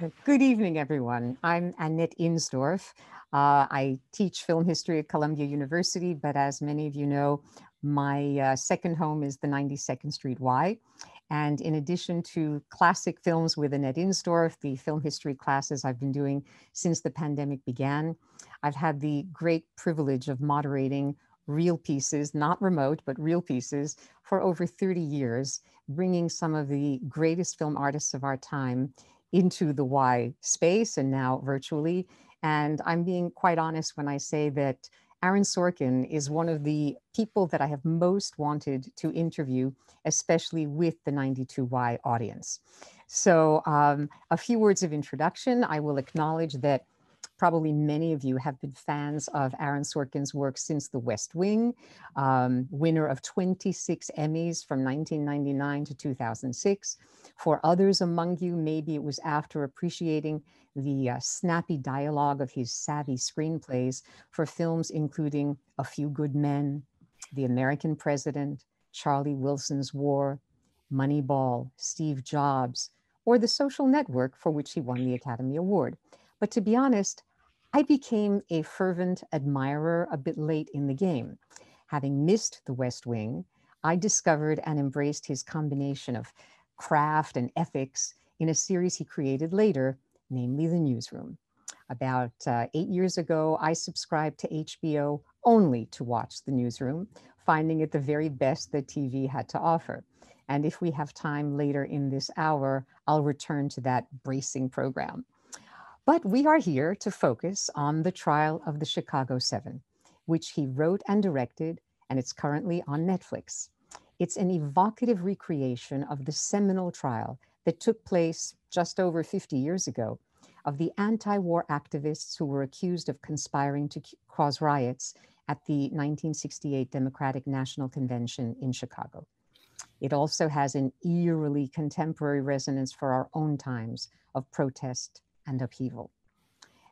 Good evening, everyone. I'm Annette Insdorf. Uh, I teach film history at Columbia University, but as many of you know, my uh, second home is the 92nd Street Y. And in addition to classic films with Annette Insdorf, the film history classes I've been doing since the pandemic began, I've had the great privilege of moderating Reel Pieces, not remote, but real pieces for over 30 years, bringing some of the greatest film artists of our time into the Y space and now virtually. And I'm being quite honest when I say that Aaron Sorkin is one of the people that I have most wanted to interview, especially with the 92Y audience. So, um, a few words of introduction. I will acknowledge that probably many of you have been fans of Aaron Sorkin's work since The West Wing, um, winner of 26 Emmys from 1999 to 2006. For others among you, maybe it was after appreciating the uh, snappy dialogue of his savvy screenplays for films including A Few Good Men, The American President, Charlie Wilson's War, Moneyball, Steve Jobs, or The Social Network, for which he won the Academy Award. But to be honest, I became a fervent admirer a bit late in the game. Having missed the West Wing, I discovered and embraced his combination of craft and ethics in a series he created later, namely The Newsroom. About uh, eight years ago, I subscribed to HBO only to watch The Newsroom, finding it the very best that TV had to offer. And if we have time later in this hour, I'll return to that bracing program. But we are here to focus on the trial of the Chicago Seven, which he wrote and directed, and it's currently on Netflix. It's an evocative recreation of the seminal trial that took place just over 50 years ago of the anti war activists who were accused of conspiring to cause riots at the 1968 Democratic National Convention in Chicago. It also has an eerily contemporary resonance for our own times of protest and upheaval.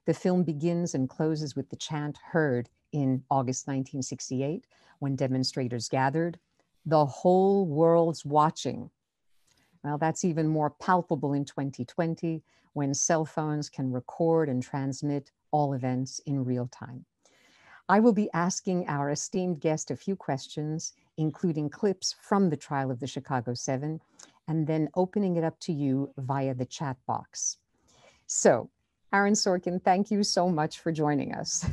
The film begins and closes with the chant heard in August 1968 when demonstrators gathered, the whole world's watching. Well, that's even more palpable in 2020 when cell phones can record and transmit all events in real time. I will be asking our esteemed guest a few questions, including clips from the trial of the Chicago Seven, and then opening it up to you via the chat box. So, Aaron Sorkin, thank you so much for joining us.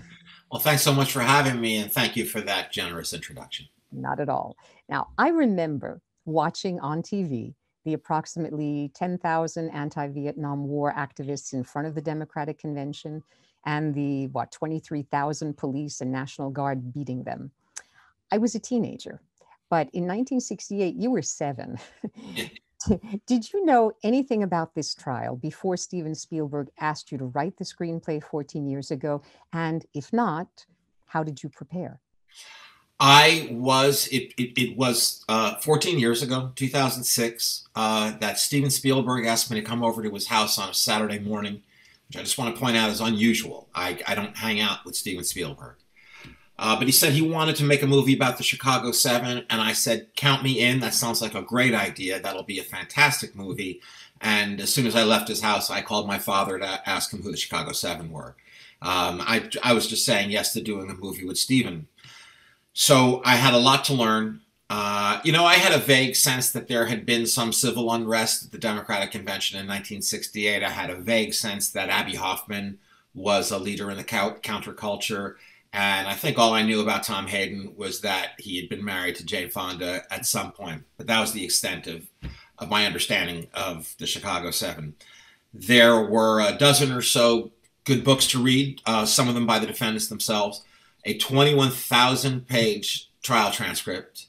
Well, thanks so much for having me, and thank you for that generous introduction. Not at all. Now, I remember watching on TV the approximately 10,000 anti Vietnam War activists in front of the Democratic Convention and the, what, 23,000 police and National Guard beating them. I was a teenager, but in 1968, you were seven. Did you know anything about this trial before Steven Spielberg asked you to write the screenplay 14 years ago? And if not, how did you prepare? I was, it, it, it was uh, 14 years ago, 2006, uh, that Steven Spielberg asked me to come over to his house on a Saturday morning, which I just want to point out is unusual. I, I don't hang out with Steven Spielberg. Uh, but he said he wanted to make a movie about the Chicago Seven, and I said, "Count me in. That sounds like a great idea. That'll be a fantastic movie." And as soon as I left his house, I called my father to ask him who the Chicago Seven were. Um, I, I was just saying yes to doing a movie with Steven. So I had a lot to learn. Uh, you know, I had a vague sense that there had been some civil unrest at the Democratic Convention in 1968. I had a vague sense that Abbie Hoffman was a leader in the counterculture. And I think all I knew about Tom Hayden was that he had been married to Jane Fonda at some point. But that was the extent of, of my understanding of the Chicago Seven. There were a dozen or so good books to read, uh, some of them by the defendants themselves, a 21,000 page trial transcript.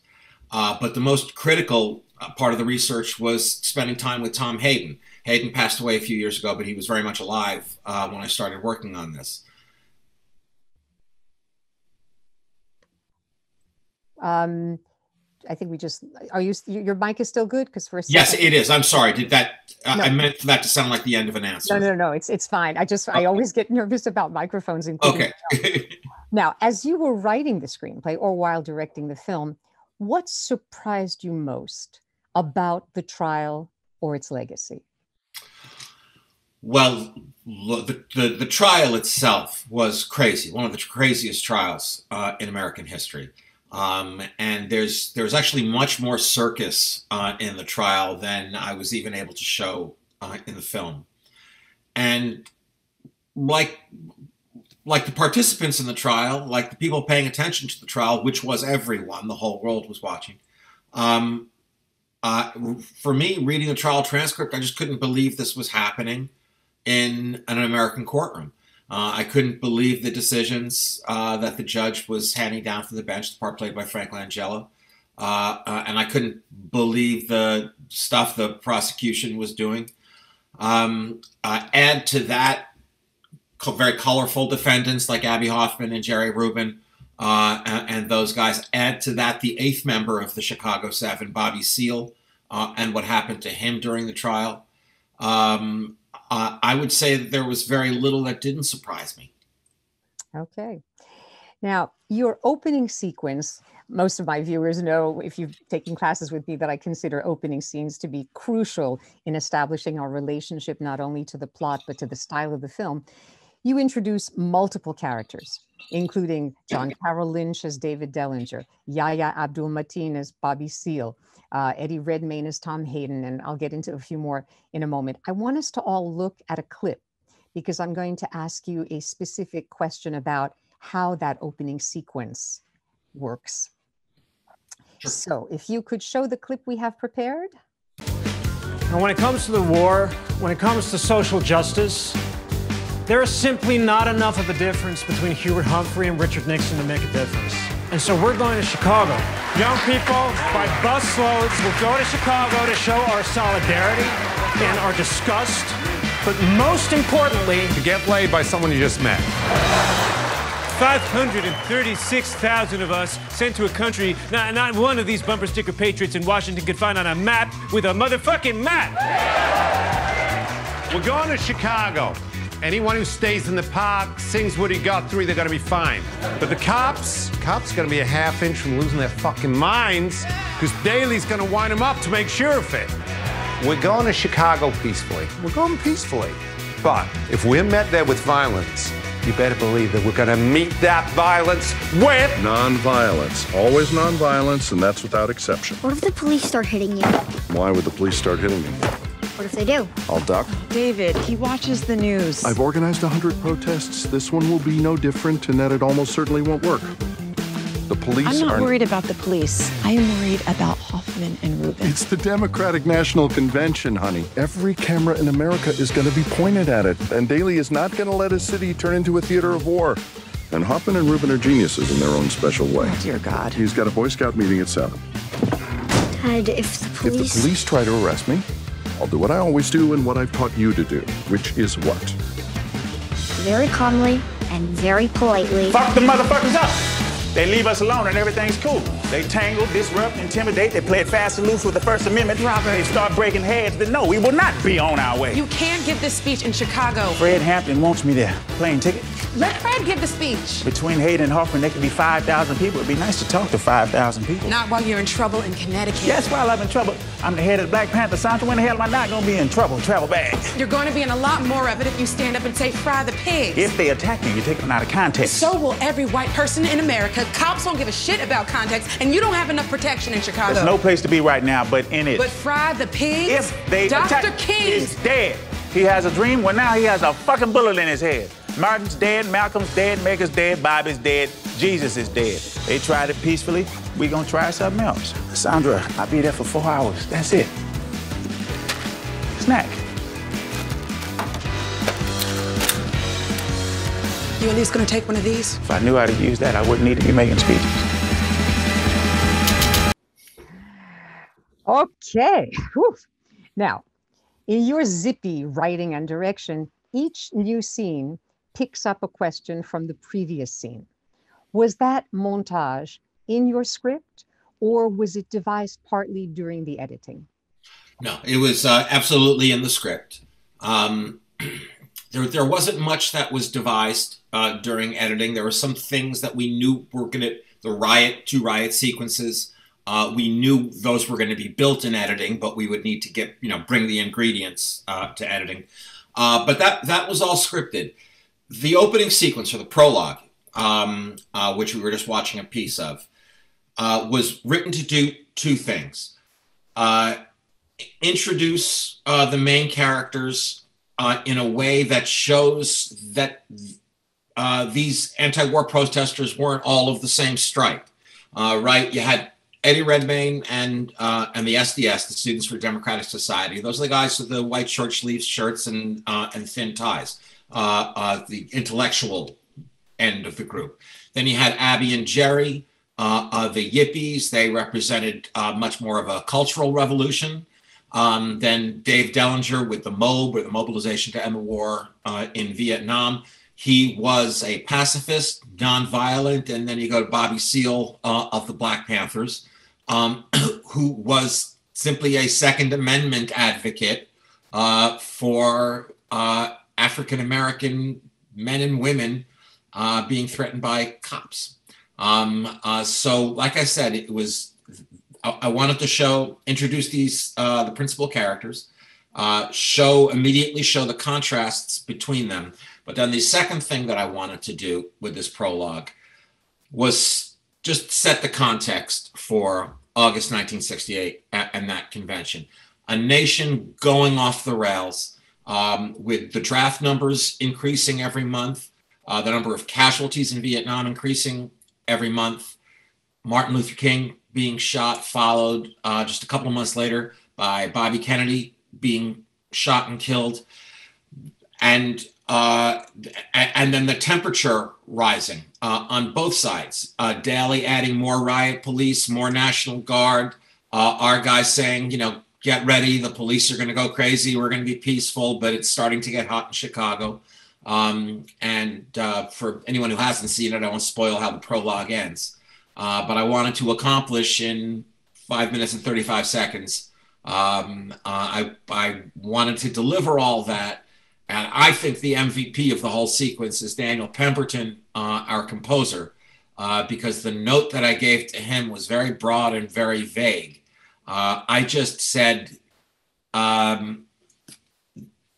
Uh, but the most critical uh, part of the research was spending time with Tom Hayden. Hayden passed away a few years ago, but he was very much alive uh, when I started working on this. Um, I think we just are you your mic is still good? Because for a second, yes it is. I'm sorry. Did that uh, no. I meant for that to sound like the end of an answer. No no no it's it's fine. I just I always get nervous about microphones okay. now as you were writing the screenplay or while directing the film what surprised you most about the trial or its legacy? Well, the, the, the, trial itself was crazy, one of the craziest trials uh, in American history. Um, and there's there's actually much more circus uh, in the trial than I was even able to show uh, in the film. And like like the participants in the trial, like the people paying attention to the trial, which was everyone, the whole world was watching. Um, uh, for me, reading the trial transcript, I just couldn't believe this was happening in an American courtroom. Uh, I couldn't believe the decisions uh, that the judge was handing down from the bench, the part played by Frank Langella. Uh, uh, and I couldn't believe the stuff the prosecution was doing. Um, uh, add to that very colorful defendants like Abbie Hoffman and Jerry Rubin uh, and, and, those guys. Add to that the eighth member of the Chicago Seven, Bobby Seale, and what happened to him during the trial. Um, uh, I would say that there was very little that didn't surprise me. Okay. Now, your opening sequence, most of my viewers know if you've taken classes with me that I consider opening scenes to be crucial in establishing our relationship not only to the plot but to the style of the film. You introduce multiple characters, including John Carroll Lynch as David Dellinger, Yahya Abdul Mateen as Bobby Seale, uh, Eddie Redmayne as Tom Hayden, and I'll get into a few more in a moment. I want us to all look at a clip because I'm going to ask you a specific question about how that opening sequence works. Sure. So if you could show the clip we have prepared. Now, when it comes to the war, when it comes to social justice, there is simply not enough of a difference between Hubert Humphrey and Richard Nixon to make a difference. And so we're going to Chicago. Young people, by busloads, will go to Chicago to show our solidarity and our disgust, but most importantly, to get laid by someone you just met. 536,000 of us sent to a country not, not one of these bumper sticker patriots in Washington could find on a map with a motherfucking map. We're going to Chicago. Anyone who stays in the park, sings Woody Guthrie, they're gonna be fine. But the cops, cops gonna be a half inch from losing their fucking minds, because Daley's gonna wind them up to make sure of it. We're going to Chicago peacefully. We're going peacefully. But if we're met there with violence, you better believe that we're gonna meet that violence with nonviolence. Always nonviolence, and that's without exception. What if the police start hitting you? Why would the police start hitting me? What if they do? I'll duck. David, he watches the news. I've organized a 100 protests. This one will be no different in that it almost certainly won't work. The police I'm not are worried about the police. I am worried about Hoffman and Rubin. It's the Democratic National Convention, honey. Every camera in America is going to be pointed at it, and Daley is not going to let his city turn into a theater of war. And Hoffman and Rubin are geniuses in their own special way. Oh, dear God. He's got a Boy Scout meeting at 7. Dad, if the police... If the police try to arrest me, I'll do what I always do and what I've taught you to do, which is what? Very calmly and very politely. Fuck the motherfuckers up! They leave us alone and everything's cool. They tangle, disrupt, intimidate. They play it fast and loose with the First Amendment. Robert. They start breaking heads. Then no, we will not be on our way. You can't give this speech in Chicago. Fred Hampton wants me there. Plane ticket. Let Fred give the speech. Between Hayden and Hoffman, there could be 5,000 people. It'd be nice to talk to 5,000 people. Not while you're in trouble in Connecticut. Yes, while I'm in trouble. I'm the head of the Black Panther. Sandra, when the hell am I not going to be in trouble? Travel bag. You're going to be in a lot more of it if you stand up and say, fry the pigs. If they attack me, you take them out of context. So will every white person in America. Cops don't give a shit about context, and you don't have enough protection in Chicago. There's no place to be right now but in it. But fry the pigs? If they Dr. King is dead. He has a dream. Well, now he has a fucking bullet in his head. Martin's dead, Malcolm's dead, Medgar's dead, Bobby's dead, Jesus is dead. They tried it peacefully. We gonna try something else. Sandra, I'll be there for four hours. That's it. Snack. You at least gonna take one of these? If I knew how to use that, I wouldn't need to be making speeches. Okay. Whew. Now, in your zippy writing and direction, each new scene picks up a question from the previous scene. Was that montage in your script or was it devised partly during the editing? No, it was uh, absolutely in the script. Um, there, there wasn't much that was devised uh, during editing. There were some things that we knew were going to, the riot, two riot sequences, uh, we knew those were going to be built in editing, but we would need to get, you know, bring the ingredients uh, to editing. Uh, but that that was all scripted. The opening sequence or the prologue, um, uh, which we were just watching a piece of, uh, was written to do two things: uh, introduce the main characters in a way that shows that these anti-war protesters weren't all of the same stripe. right? You had Eddie Redmayne and uh, and the SDS, the Students for Democratic Society. Those are the guys with the white short sleeves shirts and uh, and thin ties. Uh, uh the intellectual end of the group. Then you had Abbie and Jerry, uh, uh, the Yippies. They represented much more of a cultural revolution. Um, then Dave Dellinger with the MOB, or the Mobilization to End the War in Vietnam he was a pacifist, nonviolent, and then you go to Bobby Seale uh, of the Black Panthers, um, who was simply a Second Amendment advocate uh, for uh, African American men and women uh, being threatened by cops. Um, uh, so, like I said, it was I, I wanted to show introduce these uh, the principal characters, show immediately show the contrasts between them but then the second thing that I wanted to do with this prologue was just set the context for August 1968 and that convention. A nation going off the rails um, with the draft numbers increasing every month, uh, the number of casualties in Vietnam increasing every month, Martin Luther King being shot, followed uh, just a couple of months later by Bobby Kennedy being shot and killed. And uh, and then the temperature rising uh, on both sides. Uh, Daley adding more riot police, more National Guard. Uh, our guys saying, you know, get ready. The police are going to go crazy. We're going to be peaceful, but it's starting to get hot in Chicago. Um, and uh, for anyone who hasn't seen it, I won't spoil how the prologue ends. Uh, but I wanted to accomplish in five minutes and 35 seconds. Um, I, I wanted to deliver all that and I think the MVP of the whole sequence is Daniel Pemberton, uh, our composer, uh, because the note that I gave to him was very broad and very vague. Uh, I just said um,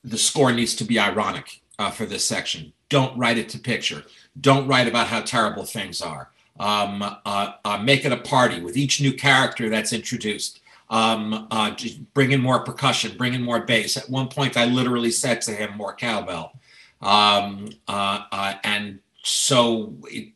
the score needs to be ironic uh, for this section. Don't write it to picture. Don't write about how terrible things are. Um, uh, uh, make it a party with each new character that's introduced um, uh, just bring in more percussion, bring in more bass. At one point, I literally said to him, more cowbell. Um, uh, uh, and so, it,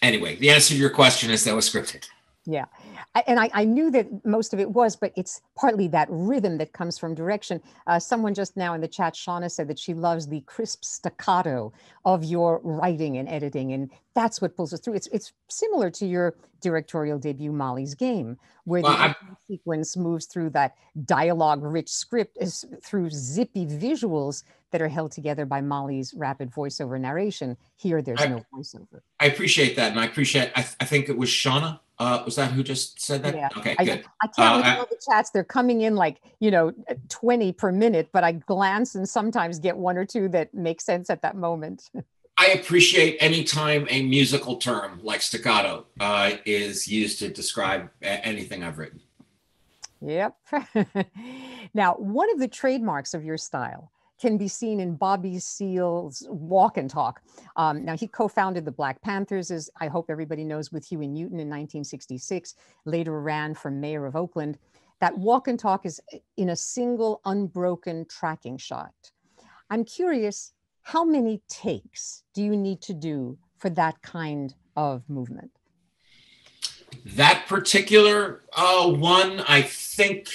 anyway, the answer to your question is that was scripted. Yeah and I, I, knew that most of it was, but it's partly that rhythm that comes from direction. Uh, someone just now in the chat, Shauna, said that she loves the crisp staccato of your writing and editing, and that's what pulls us through. It's it's similar to your directorial debut, Molly's Game, where well, the sequence moves through that dialogue-rich script is through zippy visuals that are held together by Molly's rapid voiceover narration. Here, there's I, no voiceover. I appreciate that, and I appreciate. I, I think it was Shauna uh, was that who just said that? Yeah. Okay, I, good. I can't uh, all the chats. They're coming in like, you know, 20 per minute, but I glance and sometimes get one or two that make sense at that moment. I appreciate any time a musical term like staccato uh, is used to describe anything I've written. Yep. now, one of the trademarks of your style can be seen in Bobby Seale's Walk and Talk. Um, now, he co founded the Black Panthers, as I hope everybody knows, with Huey Newton in 1966, later ran for mayor of Oakland. That walk and talk is in a single unbroken tracking shot. I'm curious, how many takes do you need to do for that kind of movement? That particular uh, one, I think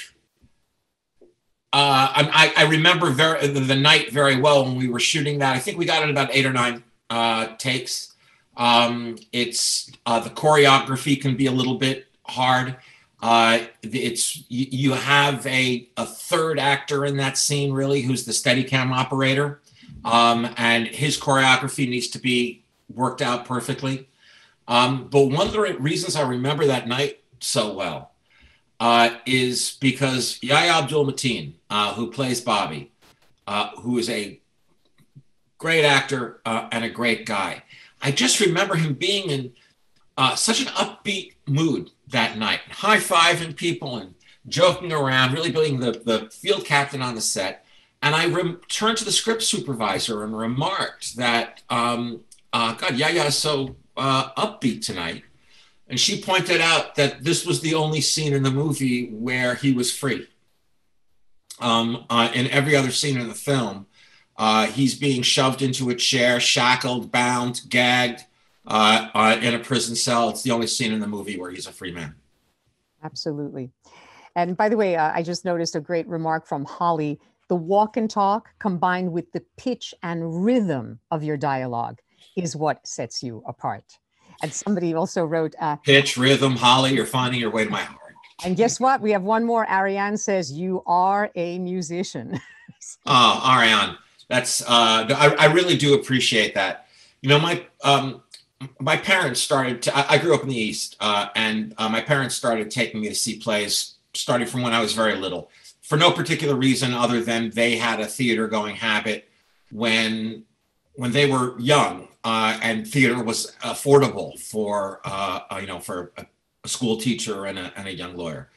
uh, I, I, remember very the night very well when we were shooting that. I think we got it about eight or nine uh, takes. Um, it's uh, the choreography can be a little bit hard. Uh, it's you, you, have a, a third actor in that scene really who's the Steadicam operator, um, and his choreography needs to be worked out perfectly. Um, but one of the reasons I remember that night so well uh, is because Yahya Abdul Mateen, uh, who plays Bobby, uh, who is a great actor uh, and a great guy. I just remember him being in uh, such an upbeat mood that night, high fiving people and joking around, really being the, the field captain on the set. and I rem- turned to the script supervisor and remarked that, um, uh, God, Yahya is so upbeat tonight. And she pointed out that this was the only scene in the movie where he was free. Um, uh, in every other scene in the film, uh, he's being shoved into a chair, shackled, bound, gagged uh, uh, in a prison cell. It's the only scene in the movie where he's a free man. Absolutely. And by the way, uh, I just noticed a great remark from Holly. The walk and talk combined with the pitch and rhythm of your dialogue is what sets you apart. And somebody also wrote uh, pitch, rhythm, Holly, you're finding your way to my heart. And guess what? We have one more. Ariane says, You are a musician. oh, Ariane, that's, uh, I, I really do appreciate that. You know, my, um, my parents started to, I, I grew up in the East, uh, and uh, my parents started taking me to see plays starting from when I was very little for no particular reason other than they had a theater going habit when when they were young uh, and theater was affordable for uh, uh, you know for a, school teacher and a, and a young lawyer.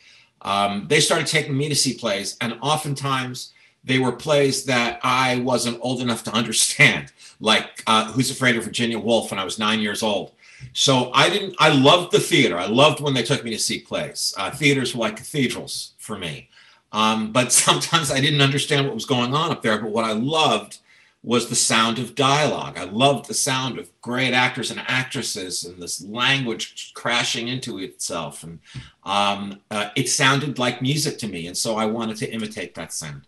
Um, they started taking me to see plays, and oftentimes they were plays that I wasn't old enough to understand, like uh, Who's Afraid of Virginia Woolf when I was nine years old. So I didn't. I loved the theater. I loved when they took me to see plays. Uh, theaters were like cathedrals for me. Um, but sometimes I didn't understand what was going on up there. But what I loved was the sound of dialogue. I loved the sound of great actors and actresses and this language crashing into itself. And um, uh, it sounded like music to me. And so I wanted to imitate that sound.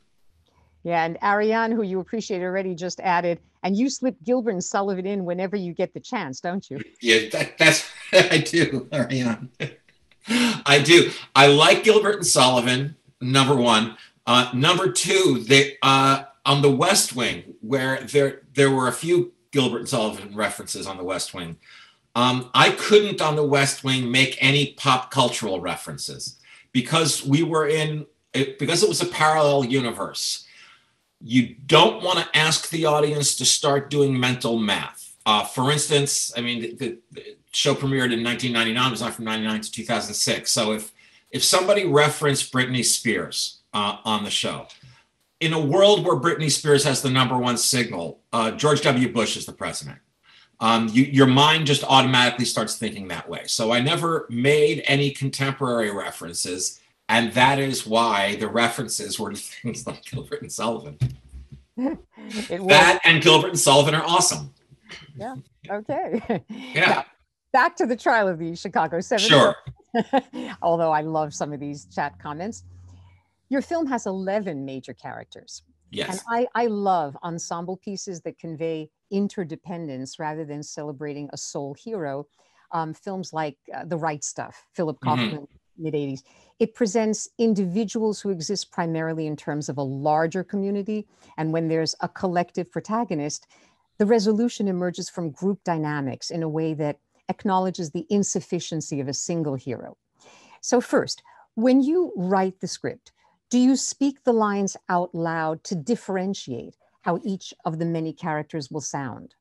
Yeah. And Ariane, who you appreciate already, just added, and you slip Gilbert and Sullivan in whenever you get the chance, don't you? Yeah, that, that's, I do, Ariane. I do. I like Gilbert and Sullivan, number one. Uh, number two, they, uh, on the West Wing, where there there were a few Gilbert and Sullivan references on the West Wing. Um, I couldn't on the West Wing make any pop cultural references because we were in it, because it was a parallel universe. You don't want to ask the audience to start doing mental math. Uh, for instance, I mean, the, the, show premiered in 1999. It was not from 99 to 2006. So if if somebody referenced Britney Spears uh, on the show, in a world where Britney Spears has the number one signal, uh, George W. Bush is the president. Um, you, your mind just automatically starts thinking that way. So I never made any contemporary references, and that is why the references were to things like Gilbert and Sullivan. that and Gilbert and Sullivan are awesome. Yeah. Okay. Yeah. Now, back to the trial of the Chicago Seven. Sure. Although I love some of these chat comments. Your film has 11 major characters. Yes. And I, I love ensemble pieces that convey interdependence rather than celebrating a sole hero. Um, films like uh, The Right Stuff, Philip mm-hmm. Kaufman, mm-hmm. mid 80s. It presents individuals who exist primarily in terms of a larger community. And when there's a collective protagonist, the resolution emerges from group dynamics in a way that acknowledges the insufficiency of a single hero. So, first, when you write the script, do you speak the lines out loud to differentiate how each of the many characters will sound?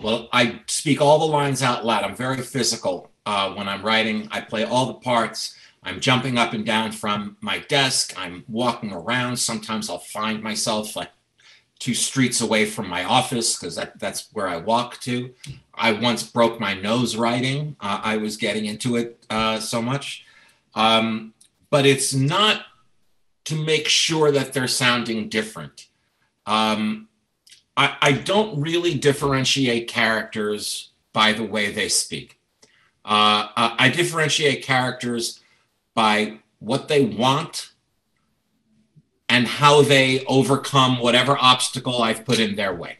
Well, I speak all the lines out loud. I'm very physical uh, when I'm writing. I play all the parts. I'm jumping up and down from my desk. I'm walking around. Sometimes I'll find myself like two streets away from my office because that, that's where I walk to. I once broke my nose writing. Uh, I was getting into it uh, so much. Um, but it's not to make sure that they're sounding different. Um, I, I, don't really differentiate characters by the way they speak. Uh, I differentiate characters by what they want and how they overcome whatever obstacle I've put in their way.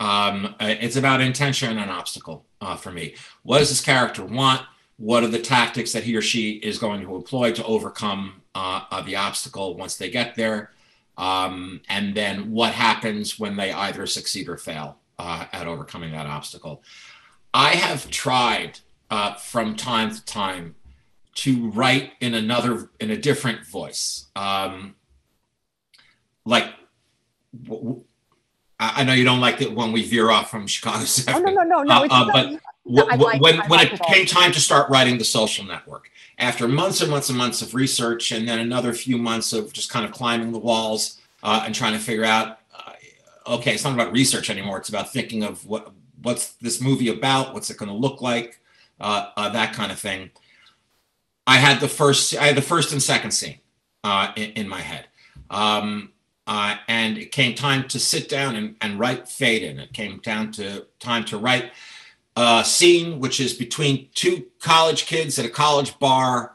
Um, it's about intention and obstacle uh, for me. What does this character want? What are the tactics that he or she is going to employ to overcome uh, the obstacle once they get there, um, and then what happens when they either succeed or fail uh, at overcoming that obstacle. I have tried uh, from time to time to write in another, in a different voice. Um, like, I know you don't like it when we veer off from Chicago 7. Oh, no, no, no, no. Uh, uh, but like, when, when it came time to start writing the social network, after months and months and months of research, and then another few months of just kind of climbing the walls uh, and trying to figure out. Uh, okay, it's not about research anymore. It's about thinking of what what's this movie about, what's it going to look like, uh, uh, that kind of thing. I had the first, I had the first and second scene uh, in, in, my head. Um, uh, and it came time to sit down and, and write Fade In. It came down to time to write a scene which is between two college kids at a college bar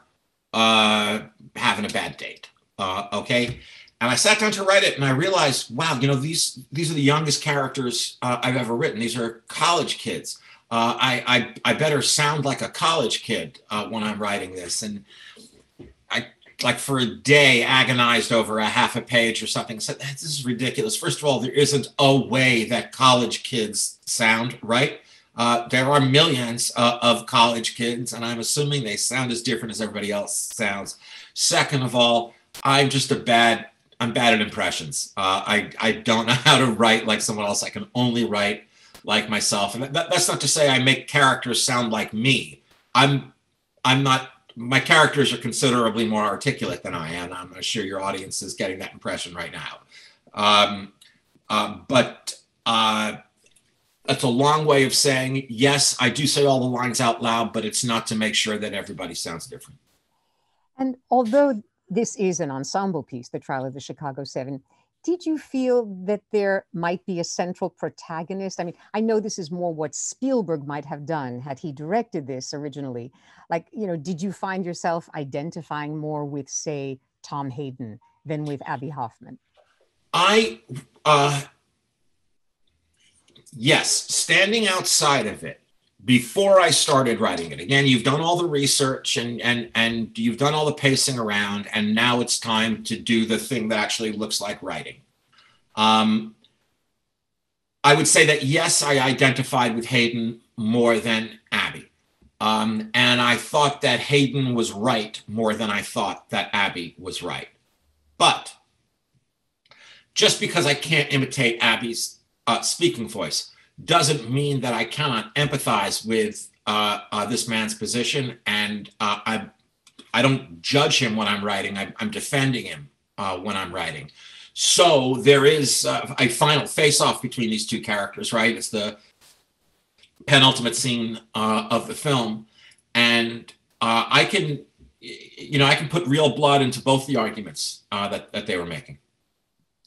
uh, having a bad date. Uh, okay. And I sat down to write it and I realized, wow, you know, these these are the youngest characters uh, I've ever written. These are college kids. Uh, I, I, I better sound like a college kid uh, when I'm writing this. And I like for a day agonized over a half a page or something. Said this is ridiculous. First of all, there isn't a way that college kids sound right. Uh, there are millions uh, of college kids, and I'm assuming they sound as different as everybody else sounds. Second of all, I'm just a bad I'm bad at impressions. Uh, I I don't know how to write like someone else. I can only write like myself, and that, that's not to say I make characters sound like me. I'm I'm not. My characters are considerably more articulate than I am. I'm sure your audience is getting that impression right now. Um, uh, but uh, that's a long way of saying yes. I do say all the lines out loud, but it's not to make sure that everybody sounds different. And although this is an ensemble piece, The Trial of the Chicago Seven. Did you feel that there might be a central protagonist? I mean, I know this is more what Spielberg might have done had he directed this originally. Like, you know, did you find yourself identifying more with, say, Tom Hayden than with Abbie Hoffman? I, uh, yes, standing outside of it, before I started writing it. Again, you've done all the research and and and you've done all the pacing around, and now it's time to do the thing that actually looks like writing. Um, I would say that yes, I identified with Hayden more than Abbie, Um, and I thought that Hayden was right more than I thought that Abbie was right. But just because I can't imitate Abbie's uh, speaking voice doesn't mean that I cannot empathize with uh, uh, this man's position, and uh, I I don't judge him when I'm writing. I, am defending him uh, when I'm writing. So there is uh, a final face-off between these two characters, right? It's the penultimate scene uh, of the film, and I can, you know, I can put real blood into both the arguments that that they were making.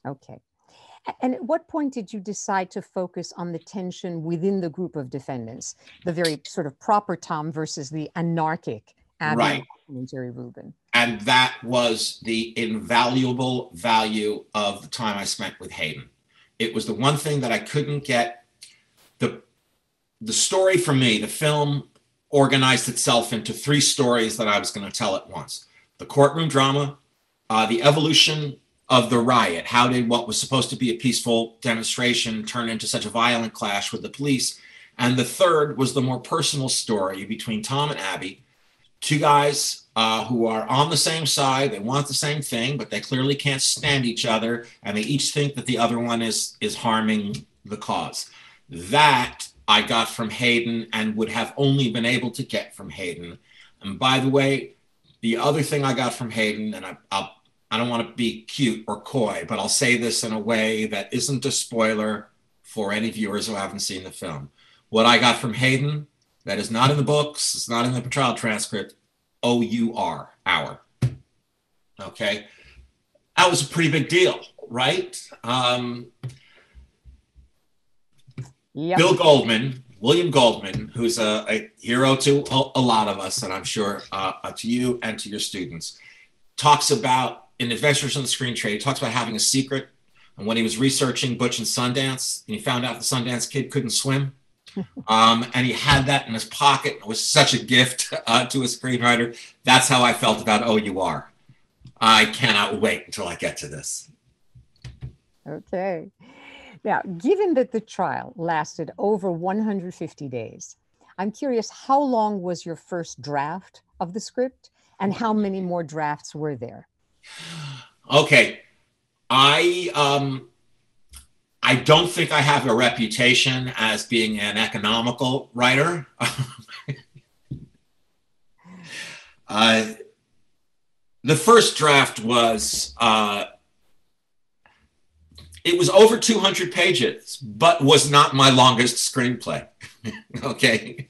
Okay. And at what point did you decide to focus on the tension within the group of defendants, the very sort of proper Tom versus the anarchic Abbie right. and Jerry Rubin? And that was the invaluable value of the time I spent with Hayden. It was the one thing that I couldn't get. The, the story for me, the film organized itself into three stories that I was going to tell at once the courtroom drama, uh, the evolution of the riot. How did what was supposed to be a peaceful demonstration turn into such a violent clash with the police? And the third was the more personal story between Tom and Abbie, two guys uh, who are on the same side. They want the same thing, but they clearly can't stand each other, and they each think that the other one is is harming the cause. That I got from Hayden and would have only been able to get from Hayden. And by the way, the other thing I got from Hayden, and I, will I don't want to be cute or coy, but I'll say this in a way that isn't a spoiler for any viewers who haven't seen the film. What I got from Hayden, that is not in the books, it's not in the trial transcript, O U R, hour. Okay. That was a pretty big deal, right? Um, yep. Bill Goldman, William Goldman, who's a, a hero to a, a, lot of us, and I'm sure uh, to you and to your students, talks about in Adventures on the Screen Trade, he talks about having a secret. And when he was researching Butch and Sundance, and he found out the Sundance kid couldn't swim, um, and he had that in his pocket. It was such a gift uh, to a screenwriter. That's how I felt about Oh You Are. I cannot wait until I get to this. Okay. Now, given that the trial lasted over 150 days, I'm curious how long was your first draft of the script and how many more drafts were there? Okay, I um, I don't think I have a reputation as being an economical writer. uh, the first draft was uh, it was over 200 pages, but was not my longest screenplay. okay.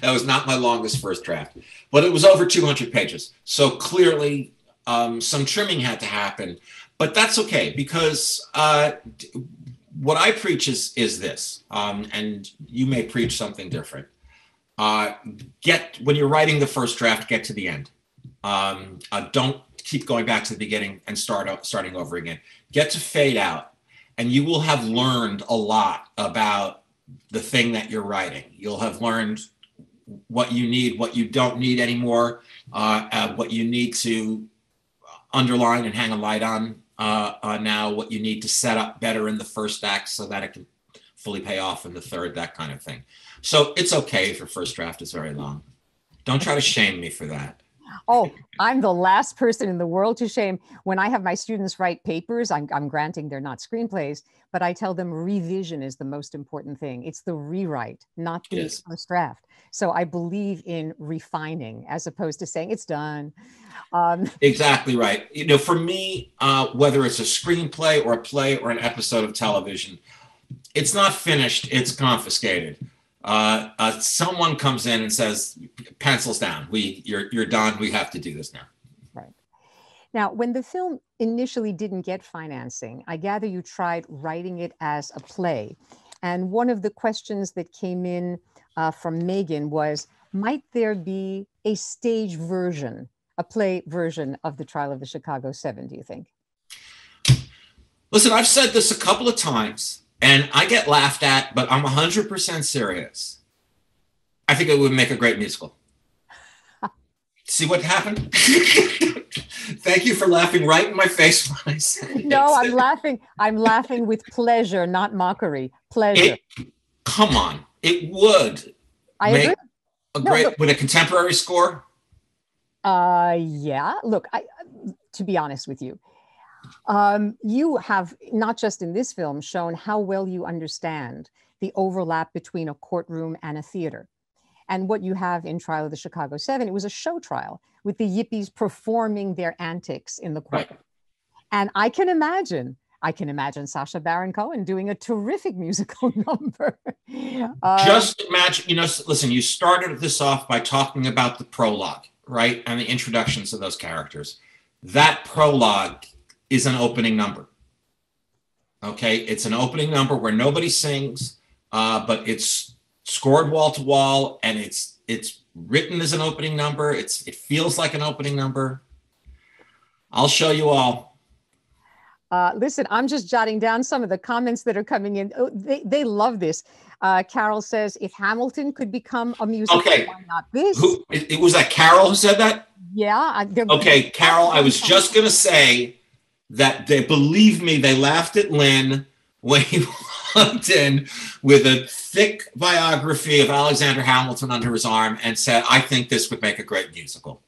That was not my longest first draft, but it was over 200 pages. So clearly, um, some trimming had to happen, but that's okay because uh, what I preach is is this, um, and you may preach something different. Uh, get when you're writing the first draft, get to the end. Um, uh, don't keep going back to the beginning and start starting over again. Get to fade out, and you will have learned a lot about the thing that you're writing. You'll have learned what you need, what you don't need anymore, uh, uh, what you need to underline and hang a light on uh, uh, now, what you need to set up better in the first act so that it can fully pay off in the third, that kind of thing. So it's okay if your first draft is very long. Don't try to shame me for that. Oh, I'm the last person in the world to shame. When I have my students write papers, I'm, I'm, granting they're not screenplays, but I tell them revision is the most important thing. It's the rewrite, not the yes. first draft. So I believe in refining as opposed to saying it's done. Um, exactly right. You know, for me, uh, whether it's a screenplay or a play or an episode of television, it's not finished, it's confiscated uh, uh, someone comes in and says, "Pencils down. We, you're, you're done. We have to do this now." Right. Now, when the film initially didn't get financing, I gather you tried writing it as a play, and one of the questions that came in uh, from Megan was, "Might there be a stage version, a play version of the Trial of the Chicago Seven? Do you think? Listen, I've said this a couple of times and I get laughed at, but I'm 100% serious. I think it would make a great musical. See what happened? Thank you for laughing right in my face when I said No, I'm laughing. I'm laughing with pleasure, not mockery. Pleasure. It, come on. It would. I make agree. A great no, with a contemporary score? Uh yeah. Look, I to be honest with you, um, you have, not just in this film, shown how well you understand the overlap between a courtroom and a theater. And what you have in Trial of the Chicago Seven, it was a show trial with the Yippies performing their antics in the court. And I can imagine, I can imagine Sacha Baron Cohen doing a terrific musical number. um, Just imagine, you know, listen, you started this off by talking about the prologue, right? And the introductions of those characters. That prologue is an opening number. Okay, it's an opening number where nobody sings, uh, but it's scored wall to wall, and it's it's written as an opening number. It's it feels like an opening number. I'll show you all. Uh, listen, I'm just jotting down some of the comments that are coming in. Oh, they, they love this. Uh, Carol says, if Hamilton could become a musical, okay. why not this? Who, it, it was that Carol who said that? Yeah. Okay, Carol, I was just going to say that they believe me, they laughed at Lin when he walked in with a thick biography of Alexander Hamilton under his arm and said, I think this would make a great musical.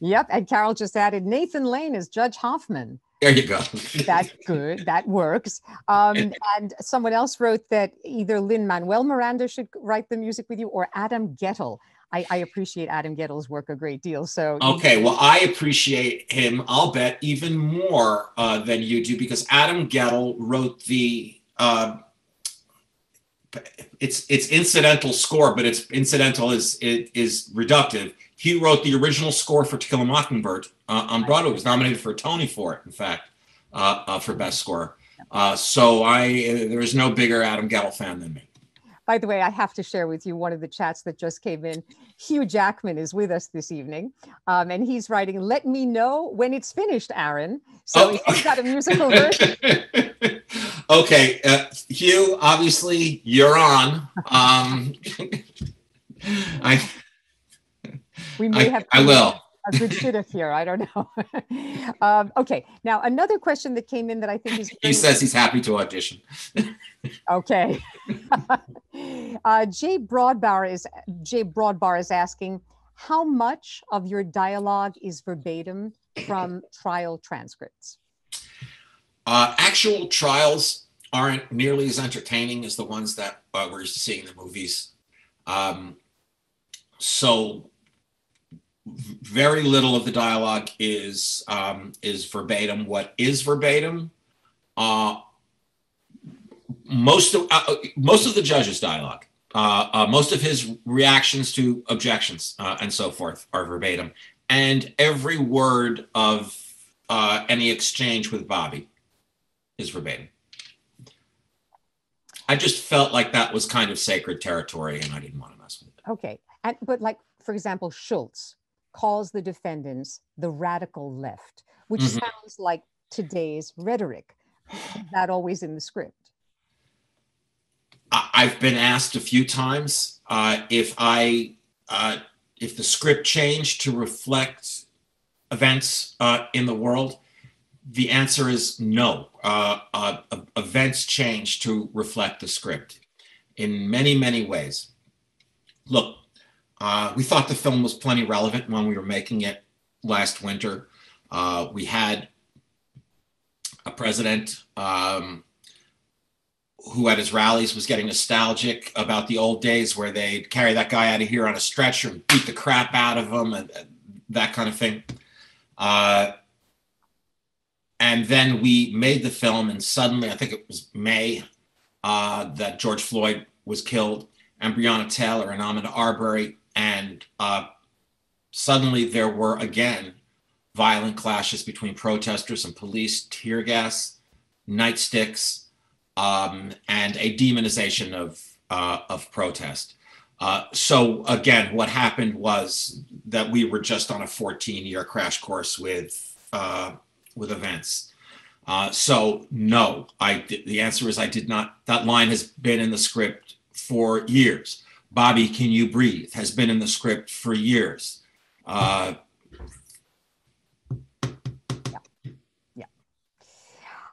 Yep. And Carol just added Nathan Lane is Judge Hoffman. There you go. That's good. That works. Um, and someone else wrote that either Lin Manuel Miranda should write the music with you or Adam Guettel. I, I, appreciate Adam Guettel's work a great deal. So okay, well, I appreciate him. I'll bet even more uh, than you do because Adam Guettel wrote the. Uh, it's it's incidental score, but it's incidental is it is reductive. He wrote the original score for To Kill a Mockingbird uh, on Broadway. Was nominated for a Tony for it, in fact, uh, uh, for best score. Uh, so I there is no bigger Adam Guettel fan than me. By the way, I have to share with you one of the chats that just came in. Hugh Jackman is with us this evening, um, and he's writing, "Let me know when it's finished, Aaron." So oh. he's got a musical version. okay, uh, Hugh. Obviously, you're on. Um, I. We may I, have. I will a good shidduch here. I don't know. um, okay. Now, another question that came in that I think is. he says he's happy to audition. okay. uh, Jay Broadbar is Jay Broadbar is asking, how much of your dialogue is verbatim from trial transcripts? Uh, actual trials aren't nearly as entertaining as the ones that uh, we're seeing in the movies. Um, so very little of the dialogue is um, is verbatim. What is verbatim? Uh, most of uh, most of the judge's dialogue, uh, uh, most of his reactions to objections uh, and so forth are verbatim, and every word of uh, any exchange with Bobby is verbatim. I just felt like that was kind of sacred territory, and I didn't want to mess with it. Okay. And but like for example, Schultz calls the defendants the radical left, which Mhm. sounds like today's rhetoric. not always in the script? I've been asked a few times uh, if I uh, if the script changed to reflect events uh, in the world. The answer is no. Uh, uh, events change to reflect the script in many many ways. Look, uh, we thought the film was plenty relevant when we were making it last winter. Uh, we had a president. Um, who at his rallies was getting nostalgic about the old days where they'd carry that guy out of here on a stretcher and beat the crap out of him and, and that kind of thing. Uh, and then we made the film, and suddenly, I think it was May, uh, that George Floyd was killed, and Breonna Taylor and Ahmaud Arbery, and uh, suddenly there were again violent clashes between protesters and police, tear gas, nightsticks, um, and a demonization of uh, of protest. Uh, so again, what happened was that we were just on a 14-year crash course with uh, with events. Uh, so no, I the answer is I did not. That line has been in the script for years. Bobby, can you breathe? Has been in the script for years. Uh, yeah. yeah.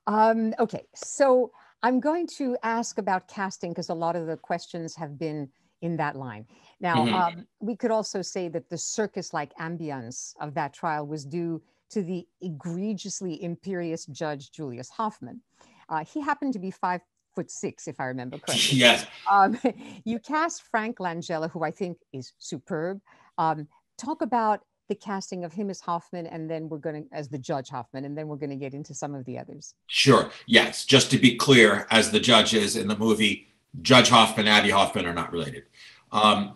Um, okay, so I'm going to ask about casting because a lot of the questions have been in that line. Now, Mhm. um, we could also say that the circus like ambience of that trial was due to the egregiously imperious judge Julius Hoffman. Uh, he happened to be five foot six, if I remember correctly. yes, Um, you cast Frank Langella, who I think is superb. Um, talk about the casting of him as Hoffman, and then we're going to, as the judge Hoffman, and then we're going to get into some of the others. Sure. Yes. Just to be clear, as the judge is in the movie, Judge Hoffman, Abbie Hoffman are not related. Um,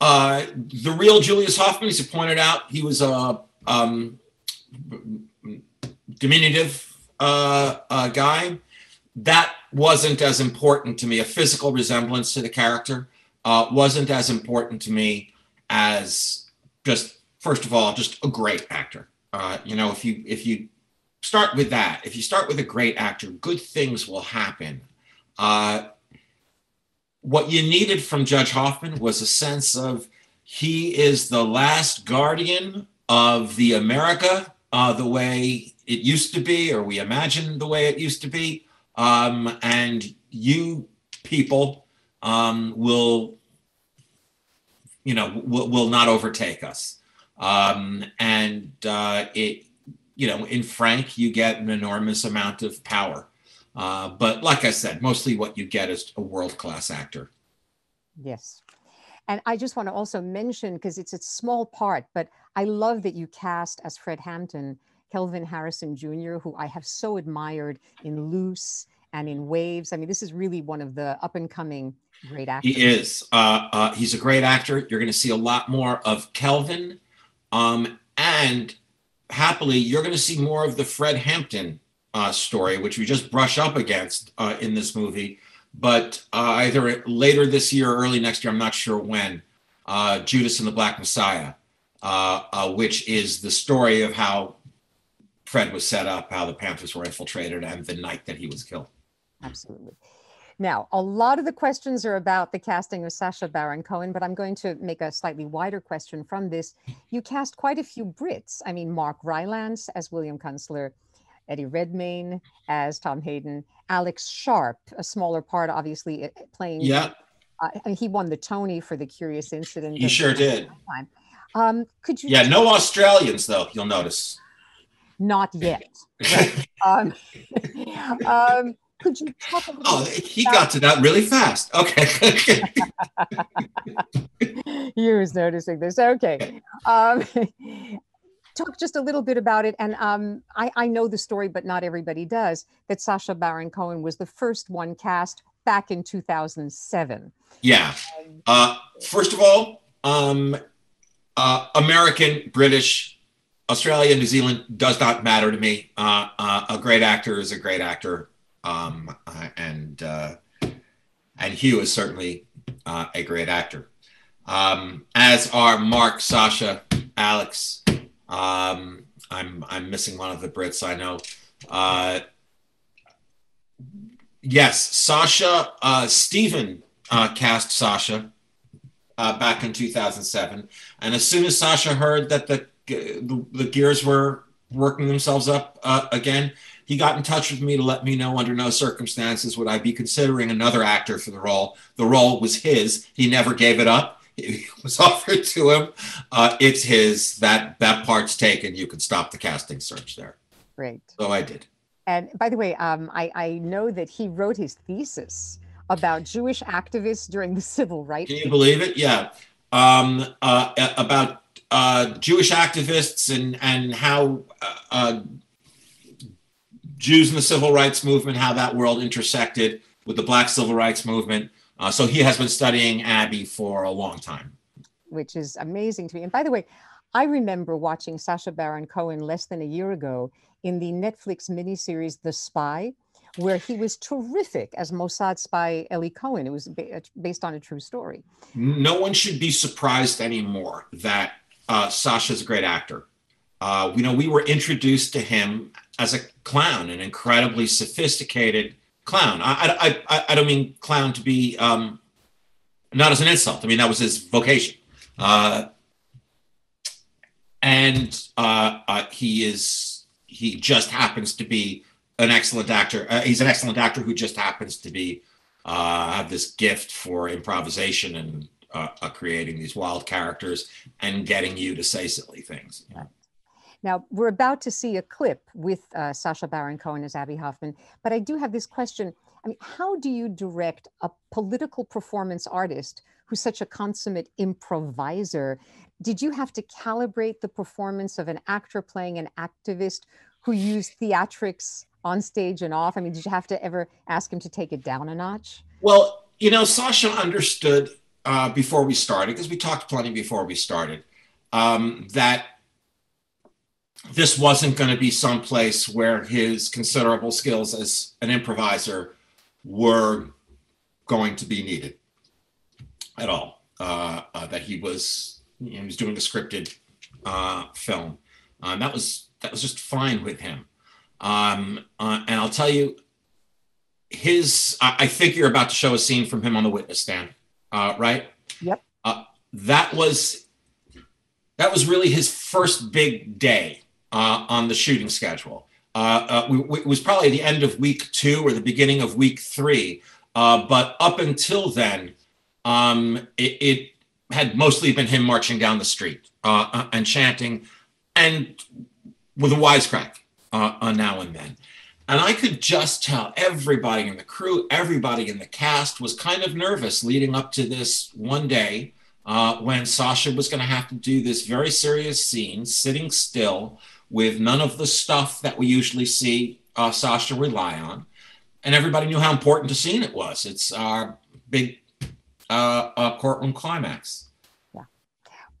uh, the real Julius Hoffman, as you pointed out, he was a um, diminutive uh, uh, guy. That wasn't as important to me. A physical resemblance to the character uh, wasn't as important to me as just, first of all, just a great actor. Uh, you know, if you if you start with that. If you start with a great actor, good things will happen. Uh, what you needed from Judge Hoffman was a sense of he is the last guardian of the America uh, the way it used to be, or we imagine the way it used to be. Um, and you people um, will, you know, will, will not overtake us. Um, and uh, it, you know, in Frank, you get an enormous amount of power. Uh, but like I said, mostly what you get is a world class actor. Yes. And I just want to also mention, because it's a small part, but I love that you cast as Fred Hampton Kelvin Harrison Jr., who I have so admired in Luce and in Waves. I mean, this is really one of the up and coming great actors. He is. Uh, uh, he's a great actor. You're going to see a lot more of Kelvin. Um, and happily, you're going to see more of the Fred Hampton uh, story, which we just brush up against uh, in this movie. But uh, either later this year or early next year, I'm not sure when, uh, Judas and the Black Messiah, which is the story of how Fred was set up, how the Panthers were infiltrated, and the night that he was killed. Absolutely. Now, a lot of the questions are about the casting of Sacha Baron Cohen, but I'm going to make a slightly wider question from this. You cast quite a few Brits. I mean, Mark Rylance as William Kunstler, Eddie Redmayne as Tom Hayden, Alex Sharp, a smaller part, obviously, uh, playing. Yeah, Uh, and he won the Tony for the Curious Incident. he sure did. Um, could you? Yeah, no Australians, though, you'll notice. Not yet. Right. um, um, could you talk a little Oh, he got to that really fast. Okay. he was noticing this. Okay. Um, talk just a little bit about it. And um, I, I know the story, but not everybody does. That Sacha Baron Cohen was the first one cast back in 2007. Yeah. Uh, first of all, um, uh, American, British, Australia, New Zealand does not matter to me. Uh, uh, a great actor is a great actor, um, uh, and uh, and Hugh is certainly uh, a great actor. Um, as are Mark, Sacha, Alex. Um, I'm I'm missing one of the Brits. I know. Yes, Sacha. Stephen cast Sacha back in 2007, and as soon as Sacha heard that the the, the gears were working themselves up uh, again, he got in touch with me to let me know under no circumstances would I be considering another actor for the role. The role was his. He never gave it up. It was offered to him. Uh, it's his. That that part's taken. You can stop the casting search there. Great. So I did. And by the way, um, I, I know that he wrote his thesis about Jewish activists during the civil rights. Can you believe it? Yeah. Um, uh, about uh, Jewish activists and and how uh, uh, Jews in the civil rights movement, how that world intersected with the Black civil rights movement. Uh, so he has been studying Abbie for a long time. Which is amazing to me. And by the way, I remember watching Sacha Baron Cohen less than a year ago in the Netflix miniseries The Spy, where he was terrific as Mossad spy Eli Cohen. It was based on a true story. No one should be surprised anymore that uh, Sacha's a great actor. Uh, you know, we were introduced to him as a clown, an incredibly sophisticated clown. I, I, I, I don't mean clown to be um, not as an insult. I mean that was his vocation, uh, and uh, uh, he is he just happens to be an excellent actor. Uh, he's an excellent actor who just happens to be uh, have this gift for improvisation and uh, creating these wild characters and getting you to say silly things. Yeah. Now, we're about to see a clip with uh, Sacha Baron Cohen as Abbie Hoffman, but I do have this question. I mean, how do you direct a political performance artist who's such a consummate improviser? Did you have to calibrate the performance of an actor playing an activist who used theatrics on stage and off? I mean, did you have to ever ask him to take it down a notch? Well, you know, Sacha understood uh, before we started, because we talked plenty before we started, um, that this wasn't going to be some place where his considerable skills as an improviser were going to be needed at all. Uh, uh, that he was you know, he was doing a scripted uh, film, um, that was that was just fine with him. Um, uh, and I'll tell you, his I, I, think you're about to show a scene from him on the witness stand, uh, right? Yep. Uh, that was that was really his first big day uh, on the shooting schedule. Uh, uh, we, we, it was probably the end of week two or the beginning of week three. Uh, but up until then, um, it, it, had mostly been him marching down the street uh, uh, and chanting, and with a wisecrack now and then. And I could just tell everybody in the crew, everybody in the cast was kind of nervous leading up to this one day uh, when Sacha was going to have to do this very serious scene, sitting still with none of the stuff that we usually see uh, Sacha rely on. And everybody knew how important a scene it was. It's our big uh, uh, courtroom climax. Yeah.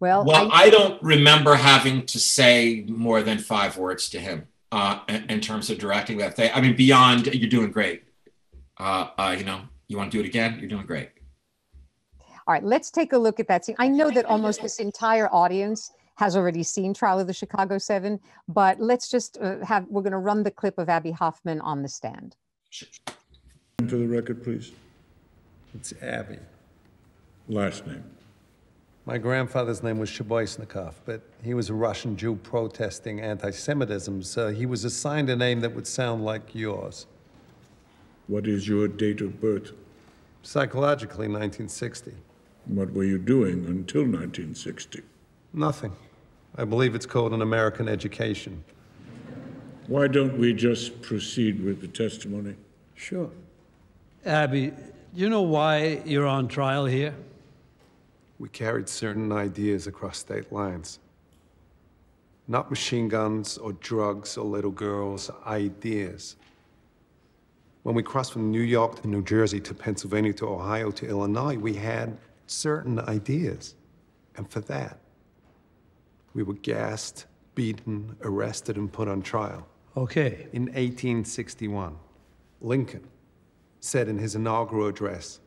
Well, well, I, I, don't remember having to say more than five words to him uh, in, in, terms of directing that thing. I mean, beyond you're doing great. Uh, uh, you know, you want to do it again? You're doing great. All right, let's take a look at that scene. I know that almost this entire audience has already seen Trial of the Chicago Seven, but let's just uh, have, we're going to run the clip of Abbie Hoffman on the stand. To the record, please. It's Abbie. Last name. My grandfather's name was Shaboisnikov, but he was a Russian Jew protesting anti-Semitism, so he was assigned a name that would sound like yours. What is your date of birth? Psychologically, 1960. What were you doing until 1960? Nothing. I believe it's called an American education. Why don't we just proceed with the testimony? Sure. Abbie, do you know why you're on trial here? We carried certain ideas across state lines. Not machine guns or drugs or little girls, ideas. When we crossed from New York to New Jersey to Pennsylvania to Ohio to Illinois, we had certain ideas. And for that, we were gassed, beaten, arrested, and put on trial. Okay. In 1861, Lincoln said in his inaugural address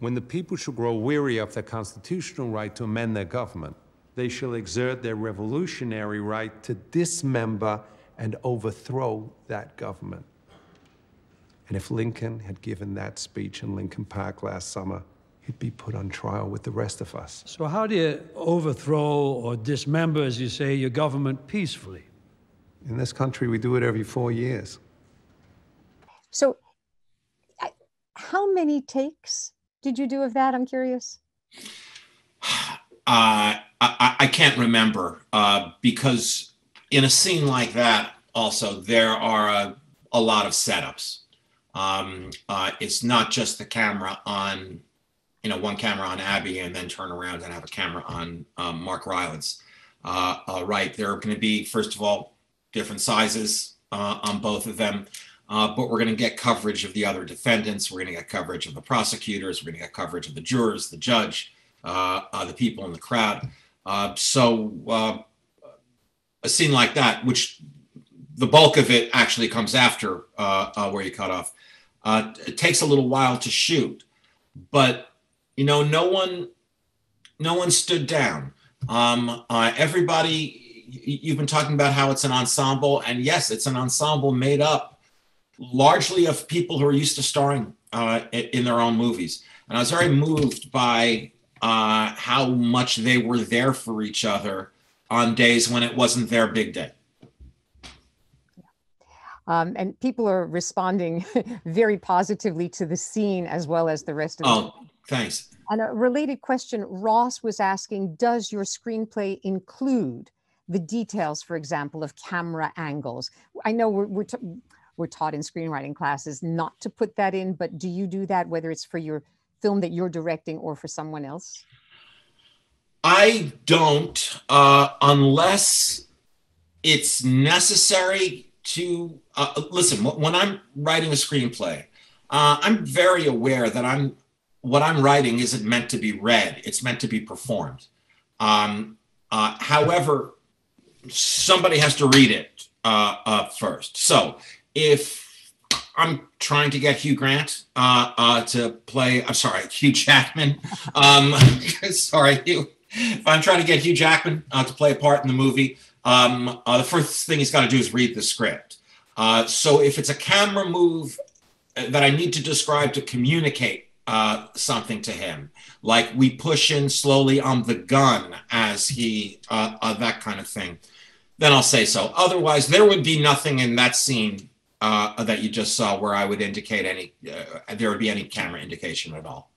When the people shall grow weary of their constitutional right to amend their government, they shall exert their revolutionary right to dismember and overthrow that government. And if Lincoln had given that speech in Lincoln Park last summer, he'd be put on trial with the rest of us. So, how do you overthrow or dismember, as you say, your government peacefully? In this country, we do it every four years. So, how many takes did you do of that? I'm curious. Uh, I, I can't remember uh, because in a scene like that, also there are a, a lot of setups. Um, uh, it's not just the camera on, you know, one camera on Abbie and then turn around and have a camera on um, Mark Rylance. Uh, right, there are going to be first of all different sizes uh, on both of them. Uh, but we're going to get coverage of the other defendants. We're going to get coverage of the prosecutors. We're going to get coverage of the jurors, the judge, uh, uh, the people in the crowd. Uh, so uh, a scene like that, which the bulk of it actually comes after uh, where you cut off, it takes a little while to shoot. But you know, no one, no one stood down. Um, everybody, you've been talking about how it's an ensemble, and yes, it's an ensemble made up largely of people who are used to starring uh, in their own movies. And I was very moved by uh, how much they were there for each other on days when it wasn't their big day. Um, and people are responding very positively to the scene as well as the rest of the Oh, thanks. And a related question Ross was asking Does your screenplay include the details, for example, of camera angles? I know we're, we're, t- we're taught in screenwriting classes not to put that in, but do you do that, whether it's for your film that you're directing or for someone else? I don't, uh, unless it's necessary to uh, listen. When I'm writing a screenplay, uh, I'm very aware that I'm what I'm writing isn't meant to be read; it's meant to be performed. Um, uh, however, somebody has to read it uh, uh, first. So if I'm trying to get Hugh Grant uh, uh, to play, I'm sorry, Hugh Jackman. Um, sorry, Hugh. If I'm trying to get Hugh Jackman uh, to play a part in the movie, um, uh, the first thing he's got to do is read the script. Uh, so if it's a camera move uh, that I need to describe to communicate something to him, like we push in slowly on the gun as he, that kind of thing, then I'll say so. Otherwise, there would be nothing in that scene uh, that you just saw where I would indicate any, uh, there would be any camera indication at all.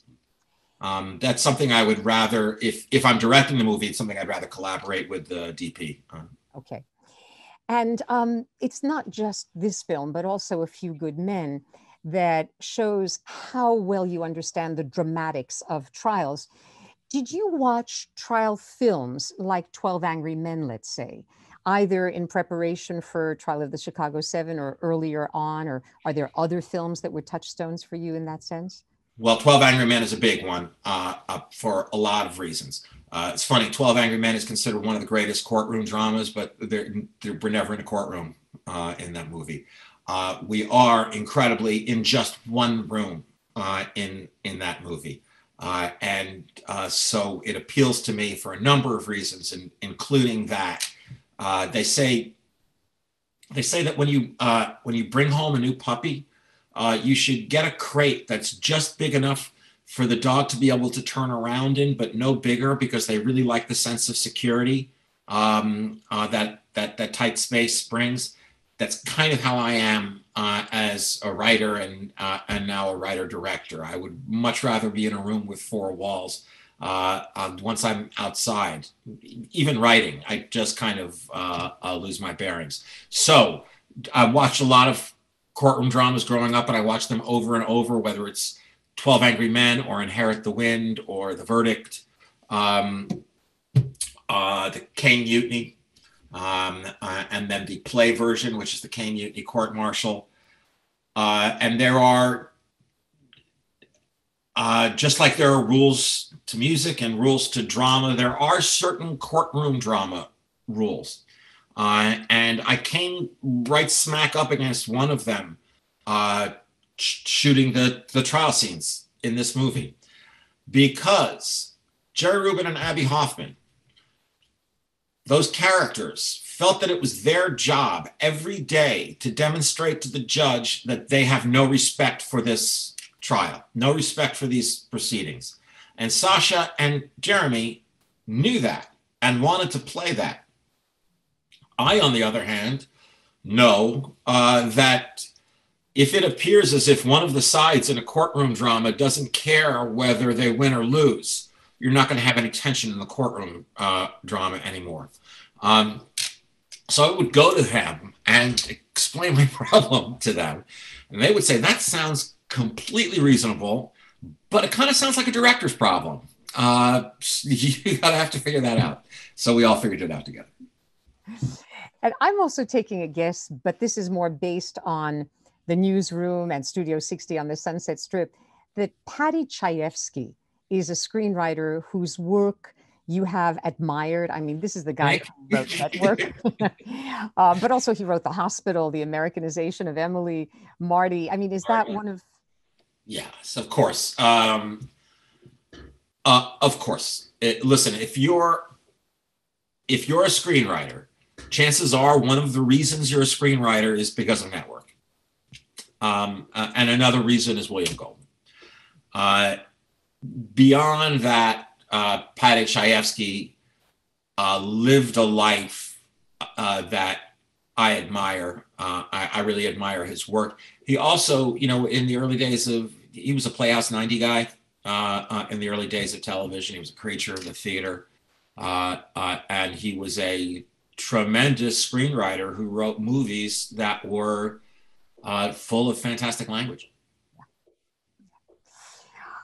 Um, that's something I would rather, if if I'm directing the movie, it's something I'd rather collaborate with the DP on. Okay. And um, it's not just this film, but also A Few Good Men that shows how well you understand the dramatics of trials. Did you watch trial films like 12 Angry Men, let's say, either in preparation for Trial of the Chicago Seven or earlier on, or are there other films that were touchstones for you in that sense? Well, 12 Angry Men is a big one uh, uh, for a lot of reasons. Uh, it's funny, 12 Angry Men is considered one of the greatest courtroom dramas, but they're, they're, we're never in a courtroom uh, in that movie. Uh, we are incredibly in just one room uh, in, in that movie. And so it appeals to me for a number of reasons, in, including that. Uh, they say they say that when you uh, when you bring home a new puppy, uh, you should get a crate that's just big enough for the dog to be able to turn around in, but no bigger because they really like the sense of security um, uh, that that that tight space brings. That's kind of how I am uh, as a writer and and now a writer director. I would much rather be in a room with four walls. Uh, uh, once I'm outside, even writing, I just kind of uh, uh, lose my bearings. So I watched a lot of courtroom dramas growing up, and I watched them over and over, whether it's 12 Angry Men or Inherit the Wind or The Verdict, um, uh, The Caine Mutiny. um, uh, and then the play version, which is the Caine Mutiny Court Martial. And there are, uh, just like there are rules to music and rules to drama, there are certain courtroom drama rules. Uh, and I came right smack up against one of them, uh, sh- shooting the, the trial scenes in this movie, because Jerry Rubin and Abbie Hoffman, those characters felt that it was their job every day to demonstrate to the judge that they have no respect for this trial, no respect for these proceedings. And Sacha and Jeremy knew that and wanted to play that. I, on the other hand, know uh, that if it appears as if one of the sides in a courtroom drama doesn't care whether they win or lose, you're not going to have any tension in the courtroom uh, drama anymore. Um, so I would go to them and explain my problem to them. And they would say, that sounds completely reasonable, but it kind of sounds like a director's problem. Uh, you gotta have to figure that out. So we all figured it out together. And I'm also taking a guess, but this is more based on the newsroom and Studio 60 on the Sunset Strip, that Paddy Chayefsky is a screenwriter whose work you have admired. I mean, this is the guy who wrote that work, uh, but also he wrote The Hospital, The Americanization of Emily, Marty. I mean, is that one of? Yes, of course. Um, uh, of course. It, listen, if you're if you're a screenwriter, chances are one of the reasons you're a screenwriter is because of network, um, uh, and another reason is William Goldman. Uh, beyond that, uh, Paddy Chayefsky uh, lived a life uh, that I admire. Uh, I, I, really admire his work. He also, you know, in the early days of, he was a Playhouse 90 guy uh, uh, in the early days of television. He was a creature of the theater. and he was a tremendous screenwriter who wrote movies that were full of fantastic language.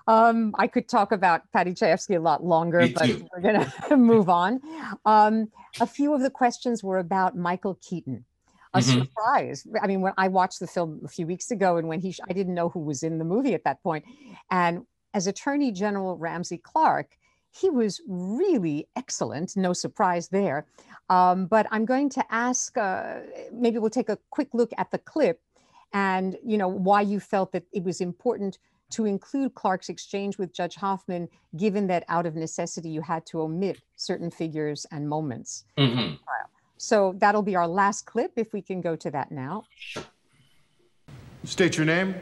Um, I could talk about Paddy Chayefsky a lot longer, but we're going to move on. Um, a few of the questions were about Michael Keaton. A mm-hmm. surprise. I mean, when I watched the film a few weeks ago, and when he, I didn't know who was in the movie at that point. and as Attorney General Ramsey Clark, he was really excellent. No surprise there. Um, but I'm going to ask. Uh, maybe we'll take a quick look at the clip, and you know why you felt that it was important to include Clark's exchange with Judge Hoffman, given that out of necessity you had to omit certain figures and moments. Mm-hmm. So that'll be our last clip, if we can go to that now. State your name.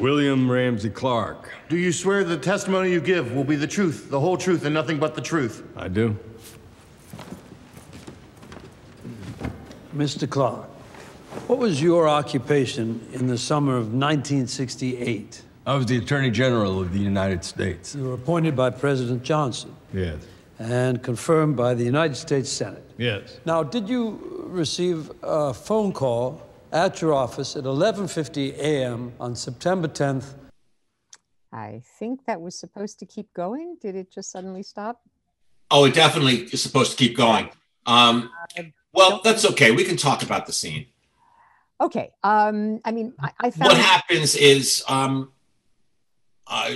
William Ramsey Clark. Do you swear the testimony you give will be the truth, the whole truth, and nothing but the truth? I do. Mr. Clark, what was your occupation in the summer of 1968? I was the Attorney General of the United States. You were appointed by President Johnson. Yes. And confirmed by the United States Senate. Yes. Now, did you receive a phone call at your office at 11:50 a.m. on September 10th? I think that was supposed to keep going. Did it just suddenly stop? Oh, it definitely is supposed to keep going. Um, well, that's okay. We can talk about the scene. Okay. Um, I mean, I, I found what happens is um, uh,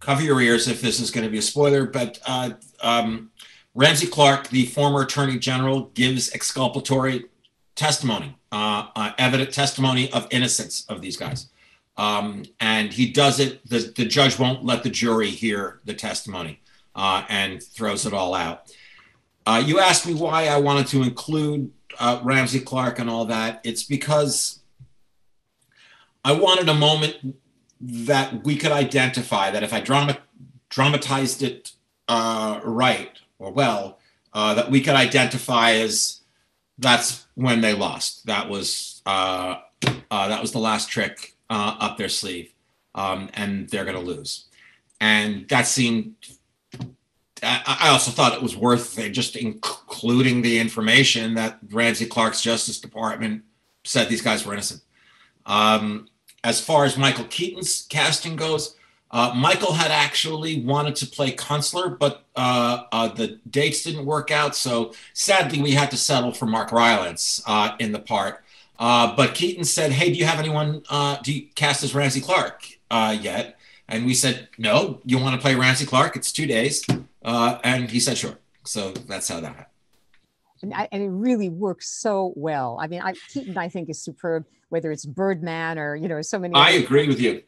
cover your ears if this is going to be a spoiler, but uh, um, Ramsey Clark, the former attorney general, gives exculpatory testimony, uh, uh, evident testimony of innocence of these guys. Um, and he does it, the, the judge won't let the jury hear the testimony uh, and throws it all out. Uh, you asked me why I wanted to include uh, Ramsey Clark and all that. It's because I wanted a moment that we could identify that if I drama, dramatized it uh, right or well, uh, that we could identify as that's when they lost. That was uh, uh that was the last trick uh, up their sleeve, um, and they're going to lose. And that seemed. I also thought it was worth just including the information that Ramsey Clark's Justice Department said these guys were innocent. Um, as far as Michael Keaton's casting goes, Uh, Michael had actually wanted to play Kunstler, but uh, uh, the dates didn't work out. So sadly, we had to settle for Mark Rylance uh, in the part. Uh, but Keaton said, "Hey, do you have anyone? Uh, do you cast as Ramsey Clark yet?" And we said, "No. You want to play Ramsey Clark? It's two days." and he said, "Sure." So that's how that happened. And, I, and, it really works so well. I mean, I, Keaton, I think, is superb. Whether it's Birdman or you know, so many. I agree with you.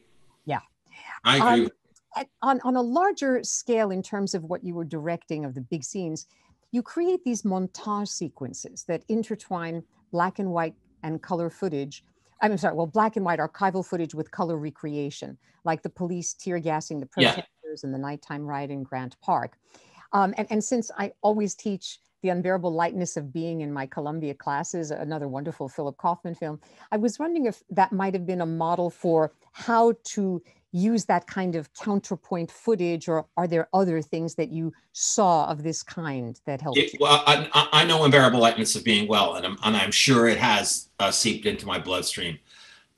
I agree. Um, on on a larger scale, in terms of what you were directing of the big scenes, you create these montage sequences that intertwine black and white and color footage. I'm sorry, well, black and white archival footage with color recreation, like the police tear gassing the protesters yeah. and the nighttime riot in Grant Park. Um, and, and since I always teach the Unbearable Lightness of Being in my Columbia classes, another wonderful Philip Kaufman film. I was wondering if that might have been a model for how to use that kind of counterpoint footage, or are there other things that you saw of this kind that helped? It, well, I, I, know Unbearable Lightness of Being well, and I'm, and I'm sure it has uh, seeped into my bloodstream.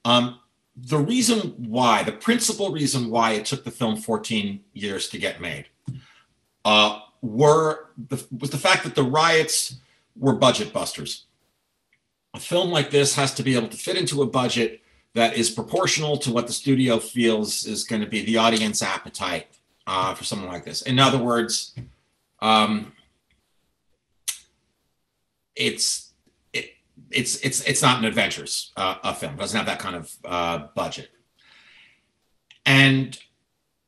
Um, the reason why, the principal reason why it took the film 14 years to get made, uh, were the, was the fact that the riots were budget busters. A film like this has to be able to fit into a budget that is proportional to what the studio feels is going to be the audience appetite uh, for something like this. In other words, um, it's it, it's it's it's not an adventures uh, a film. It doesn't have that kind of uh, budget. And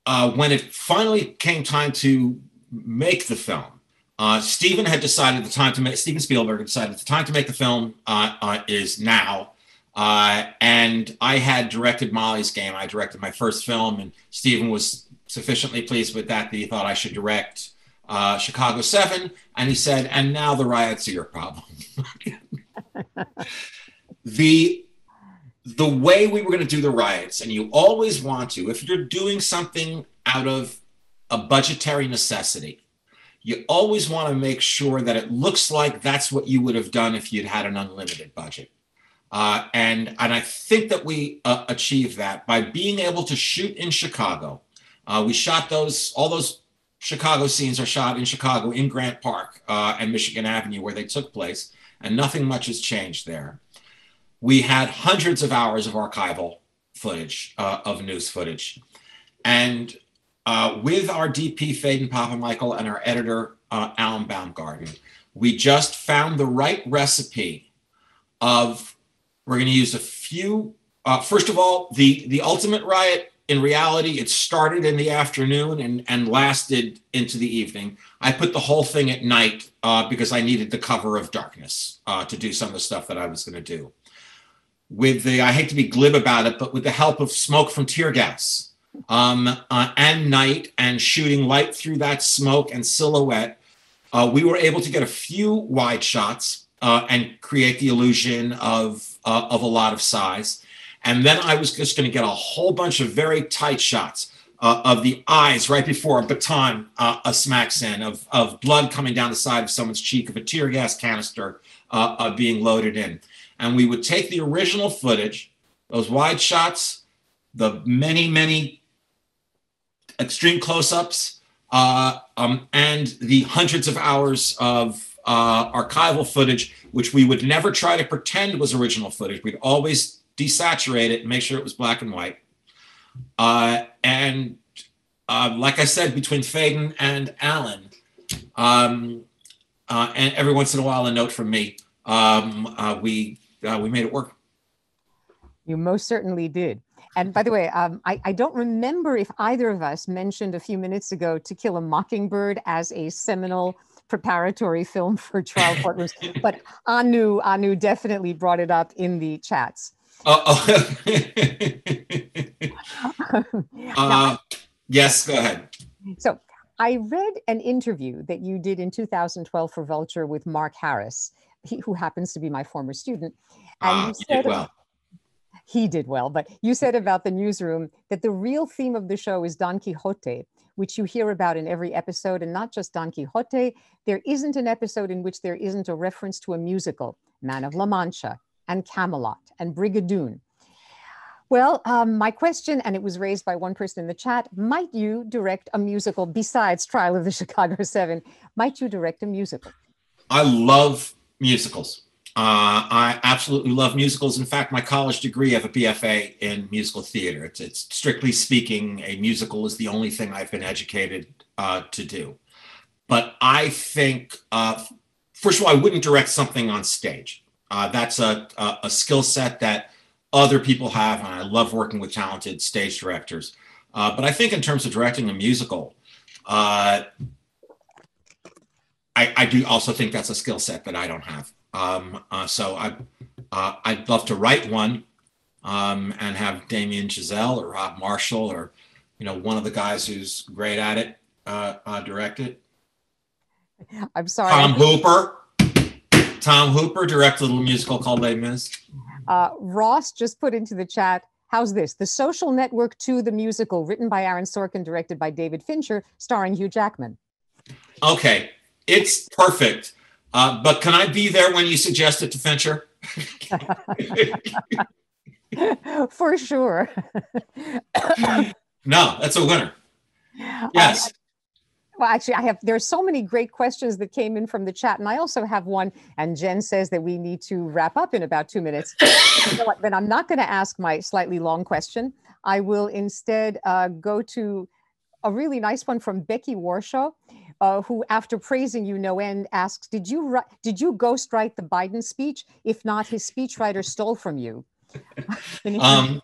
uh, when it finally came time to make the film. Uh, Steven had decided the time to make Steven Spielberg decided the time to make the film uh, uh, is now. Uh, and I had directed Molly's Game. I directed my first film, and Steven was sufficiently pleased with that that he thought I should direct uh, Chicago Seven. And he said, "And now the riots are your problem." the the way we were going to do the riots, and you always want to, if you're doing something out of a budgetary necessity. You always want to make sure that it looks like that's what you would have done if you'd had an unlimited budget. Uh, and, and I think that we uh, achieved that by being able to shoot in Chicago. Uh, we shot those, all those Chicago scenes are shot in Chicago in Grant Park uh, and Michigan Avenue where they took place, and nothing much has changed there. We had hundreds of hours of archival footage, uh, of news footage. And uh, with our DP Phedon Papamichael, and our editor Alan Baumgarten, we just found the right recipe of we're going to use a few. Uh, first of all, the the ultimate riot in reality it started in the afternoon and and lasted into the evening. I put the whole thing at night uh, because I needed the cover of darkness uh, to do some of the stuff that I was going to do. With the I hate to be glib about it, but with the help of smoke from tear gas um, uh, and night and shooting light through that smoke and silhouette, uh, we were able to get a few wide shots uh, and create the illusion of, uh, of a lot of size. And then I was just going to get a whole bunch of very tight shots uh, of the eyes right before a baton uh, a smacks in, of, of blood coming down the side of someone's cheek, of a tear gas canister being loaded in. And we would take the original footage, those wide shots, the many, many extreme close-ups, uh, um, and the hundreds of hours of uh, archival footage, which we would never try to pretend was original footage. We'd always desaturate it and make sure it was black and white. Uh, and uh, like I said, between Phedon and Alan, um, uh, and every once in a while a note from me, um, uh, we we made it work. You most certainly did. And by the way, um, I, I, don't remember if either of us mentioned a few minutes ago To Kill a Mockingbird as a seminal preparatory film for trial courtrooms, but Anu, Anu definitely brought it up in the chats. Uh, uh, yes, go ahead. So I read an interview that you did in 2012 for Vulture with Mark Harris, he, who happens to be my former student. And uh, you said, well he did well, but you said about the newsroom that the real theme of the show is Don Quixote, which you hear about in every episode, and not just Don Quixote. There isn't an episode in which there isn't a reference to a musical, Man of La Mancha, and Camelot, and Brigadoon. Well, um, my question, and it was raised by one person in the chat might you direct a musical besides Trial of the Chicago Seven? Might you direct a musical? I love musicals. Uh, I absolutely love musicals. In fact, my college degree, I have a BFA in musical theater. It's, it's strictly speaking, a musical is the only thing I've been educated uh, to do. But I think, uh, first of all, I wouldn't direct something on stage. Uh, that's a, a, a skill set that other people have, and I love working with talented stage directors. Uh, but I think in terms of directing a musical, uh, I, I do also think that's a skill set that I don't have. Um, uh, so I, uh, I'd love to write one um, and have Damien Chazelle or Rob Marshall or, you know, one of the guys who's great at it uh, uh, direct it. I'm sorry. Tom Hooper. Tom Hooper directed a little musical called Les Mis. Uh, Ross just put into the chat, how's this? The Social Network 2, the musical, written by Aaron Sorkin, directed by David Fincher, starring Hugh Jackman. Okay, it's perfect. Uh, but can I be there when you suggest it to Fincher? For sure. no, that's a winner. Yes. Well, actually, I have. There are so many great questions that came in from the chat, and I also have one. And Jen says that we need to wrap up in about two minutes. then I'm not going to ask my slightly long question. I will instead uh, go to a really nice one from Becky Warshaw, uh, who, after praising you no end, asks, "Did you ri- did you ghostwrite the Biden speech? If not, his speechwriter stole from you." um,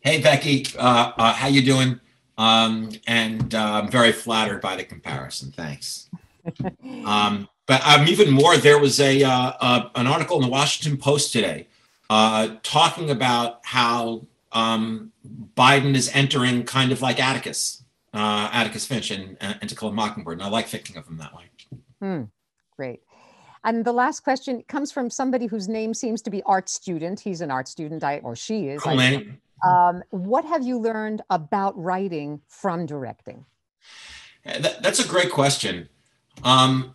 hey Becky, uh, uh, how you doing? Um, and uh, I'm very flattered by the comparison. Thanks. Um, but I'm even more. There was a uh, uh, an article in the Washington Post today uh, talking about how um, Biden is entering kind of like Atticus, uh, Atticus Finch, and, and To Kill a Mockingbird. And I like thinking of him that way. Hmm, great. And the last question comes from somebody whose name seems to be art student. He's an art student, I, or she is. Cool, um, what have you learned about writing from directing? That, that's a great question. Um,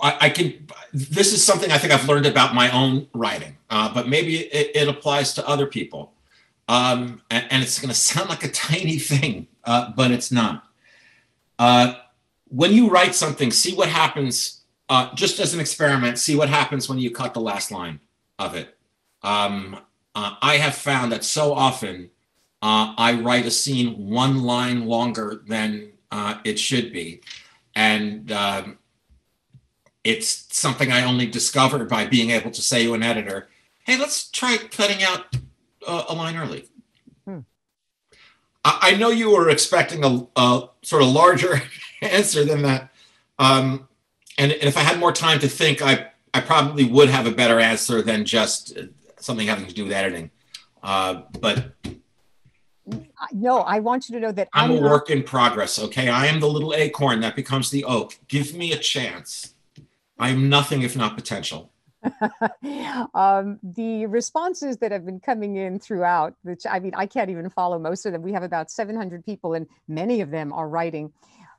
I, I, can. This is something I think I've learned about my own writing, uh, but maybe it, it, applies to other people. Um, and, and, it's going to sound like a tiny thing, uh, but it's not. Uh, when you write something, see what happens. Uh, just as an experiment, see what happens when you cut the last line of it. Um, uh, I have found that so often uh, I write a scene one line longer than uh, it should be. And um, it's something I only discovered by being able to say to an editor, hey, let's try cutting out a line early. Hmm. I, I, know you were expecting a, a sort of larger answer than that. Um, and, and if I had more time to think, I, I probably would have a better answer than just something having to do with editing. Uh, but no, I want you to know that I'm, I'm a work in progress. Okay, I am the little acorn that becomes the oak. Give me a chance. I am nothing if not potential. um, the responses that have been coming in throughout, which I mean, I can't even follow most of them. We have about 700 people, and many of them are writing.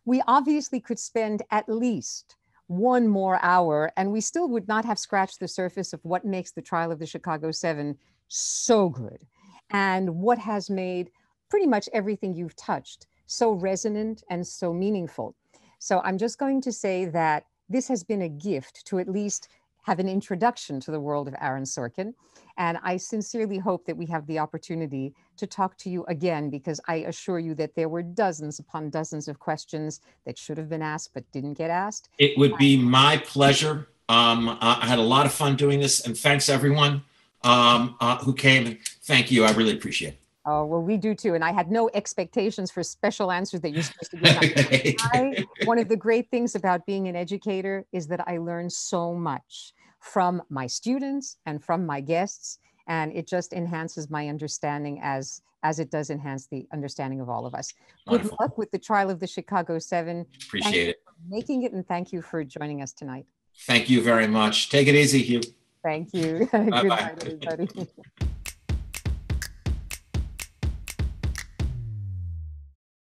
We obviously could spend at least one more hour, and we still would not have scratched the surface of what makes the trial of the Chicago Seven so good and what has made pretty much everything you've touched so resonant and so meaningful. So I'm just going to say that this has been a gift to at least have an introduction to the world of Aaron Sorkin. And I sincerely hope that we have the opportunity to talk to you again, because I assure you that there were dozens upon dozens of questions that should have been asked but didn't get asked. It would be my pleasure. Um, I had a lot of fun doing this, and thanks everyone um, uh, who came. Thank you. I really appreciate it. Oh, well, we do too. And I had no expectations for special answers that you're supposed to give. I, one of the great things about being an educator is that I learn so much from my students and from my guests. And it just enhances my understanding as as it does enhance the understanding of all of us. Wonderful. Good luck with the trial of the Chicago Seven. Appreciate it. making it and thank you for joining us tonight. Thank you very much. Take it easy, Hugh. Thank you. Good night, everybody.